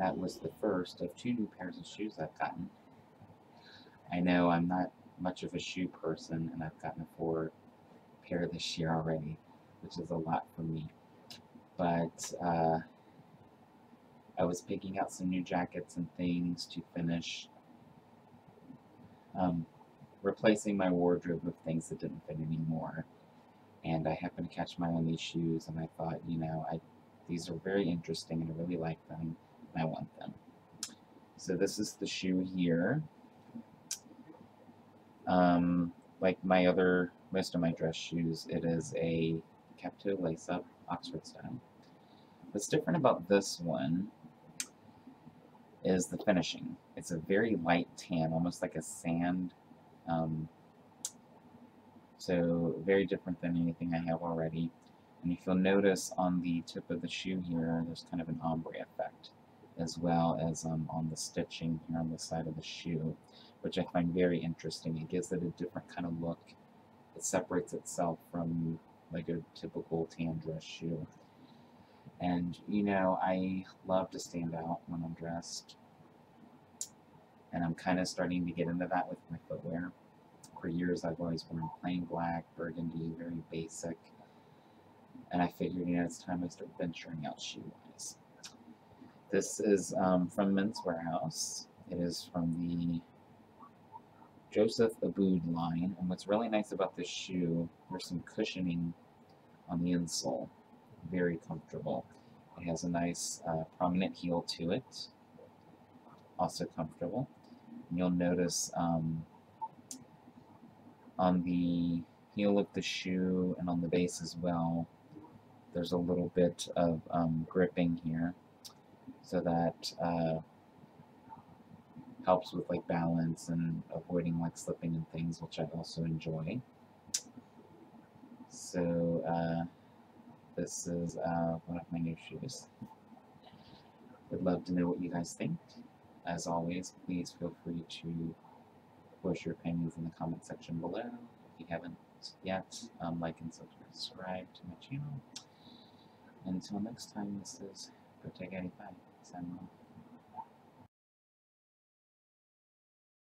That was the first of two new pairs of shoes I've gotten. I know I'm not much of a shoe person, and I've gotten four this year already, which is a lot for me. But uh, I was picking out some new jackets and things to finish um, replacing my wardrobe with things that didn't fit anymore. And I happened to catch my on these shoes, and I thought, you know, I these are very interesting, and I really like them, and I want them. So this is the shoe here. Um, like my other, most of my dress shoes, it is a cap toe lace-up Oxford style. What's different about this one is the finishing. It's a very light tan, almost like a sand. Um, so very different than anything I have already. And if you'll notice on the tip of the shoe here, there's kind of an ombre effect, as well as um, on the stitching here on the side of the shoe, which I find very interesting. It gives it a different kind of look. It separates itself from like a typical tan dress shoe. And, you know, I love to stand out when I'm dressed. And I'm kind of starting to get into that with my footwear. For years, I've always worn plain black, burgundy, very basic. And I figured, you know, it's time I start venturing out shoe-wise. This is um, from Men's Wearhouse. It is from the Joseph Abboud line. And what's really nice about this shoe, there's some cushioning on the insole. Very comfortable. It has a nice uh, prominent heel to it. Also comfortable. And you'll notice um, on the heel of the shoe and on the base as well, there's a little bit of um, gripping here so that uh, helps with like balance and avoiding like slipping and things which I also enjoy. So uh, this is uh, one of my new shoes. Would love to know what you guys think. As always please feel free to voice your opinions in the comment section below. If you haven't yet um, like and subscribe to my channel. Until next time, this is perché magari fai, sanno.